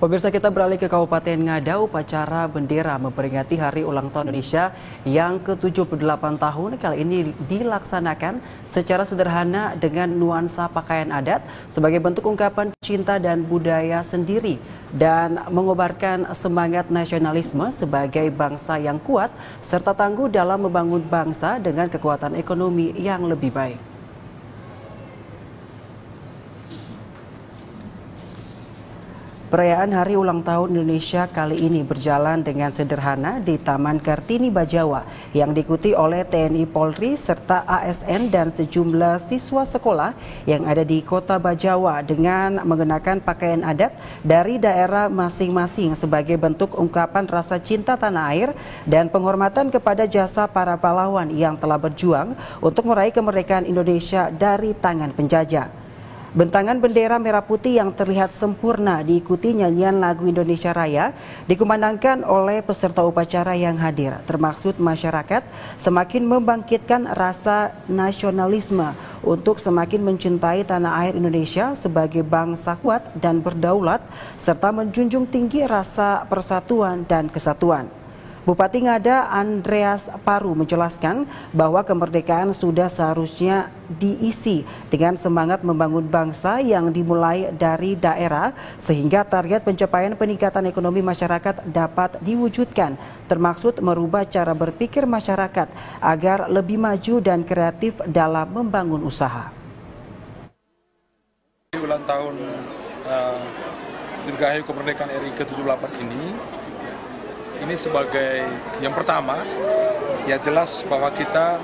Pemirsa kita beralih ke Kabupaten Ngada, upacara bendera memperingati Hari Ulang Tahun Indonesia yang ke-78 tahun kali ini dilaksanakan secara sederhana dengan nuansa pakaian adat sebagai bentuk ungkapan cinta dan budaya sendiri dan mengobarkan semangat nasionalisme sebagai bangsa yang kuat serta tangguh dalam membangun bangsa dengan kekuatan ekonomi yang lebih baik. Perayaan Hari Ulang Tahun Indonesia kali ini berjalan dengan sederhana di Taman Kartini Bajawa yang diikuti oleh TNI Polri serta ASN dan sejumlah siswa sekolah yang ada di Kota Bajawa dengan mengenakan pakaian adat dari daerah masing-masing sebagai bentuk ungkapan rasa cinta tanah air dan penghormatan kepada jasa para pahlawan yang telah berjuang untuk meraih kemerdekaan Indonesia dari tangan penjajah. Bentangan bendera merah putih yang terlihat sempurna diikuti nyanyian lagu Indonesia Raya dikumandangkan oleh peserta upacara yang hadir, termaksud masyarakat semakin membangkitkan rasa nasionalisme untuk semakin mencintai tanah air Indonesia sebagai bangsa kuat dan berdaulat serta menjunjung tinggi rasa persatuan dan kesatuan. Bupati Ngada Andreas Paru menjelaskan bahwa kemerdekaan sudah seharusnya diisi dengan semangat membangun bangsa yang dimulai dari daerah sehingga target pencapaian peningkatan ekonomi masyarakat dapat diwujudkan termaksud merubah cara berpikir masyarakat agar lebih maju dan kreatif dalam membangun usaha. Ulang tahun uh, dirgahayu kemerdekaan RI ke-78 ini ini sebagai yang pertama ya jelas bahwa kita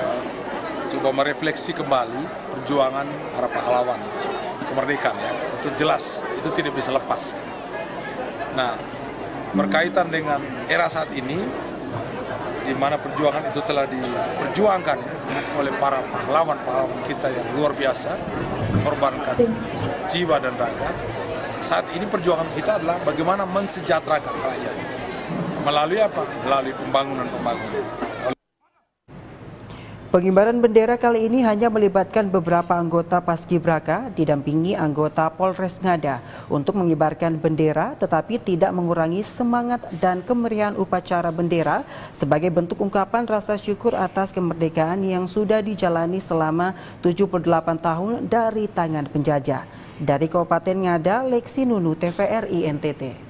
uh, coba merefleksi kembali perjuangan para pahlawan kemerdekaan ya. Itu jelas itu tidak bisa lepas. Nah berkaitan dengan era saat ini di mana perjuangan itu telah diperjuangkan ya, oleh para pahlawan-pahlawan kita yang luar biasa mengorbankan jiwa dan raga. Saat ini perjuangan kita adalah bagaimana mensejahterakan rakyat Melalui apa? Melalui pembangunan-pembangunan. Pengibaran bendera kali ini hanya melibatkan beberapa anggota Paskibraka didampingi anggota Polres Ngada untuk mengibarkan bendera tetapi tidak mengurangi semangat dan kemeriahan upacara bendera sebagai bentuk ungkapan rasa syukur atas kemerdekaan yang sudah dijalani selama 78 tahun dari tangan penjajah. Dari Kabupaten Ngada, Leksi Nunu TVRI NTT.